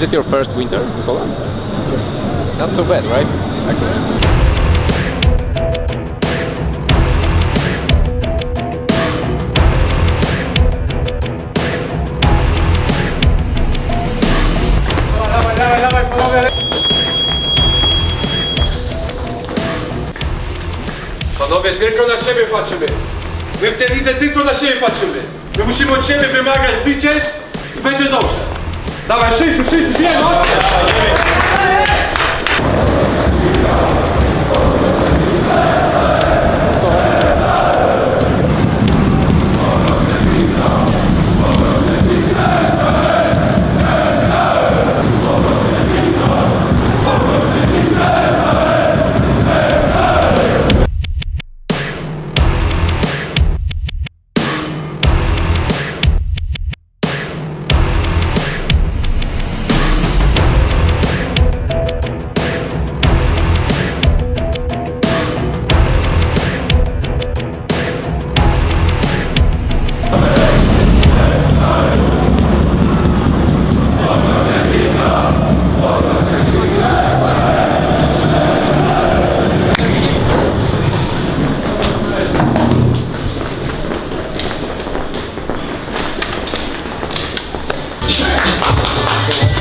Is it your first winter in Poland? Not so bad, right? Actually. Panowie, tylko na siebie patrzymy. My w tej lidze tylko na siebie patrzymy. My musimy od siebie wymagać zwycięstw i będzie dobrze. Dawaj, wszyscy, wszyscy,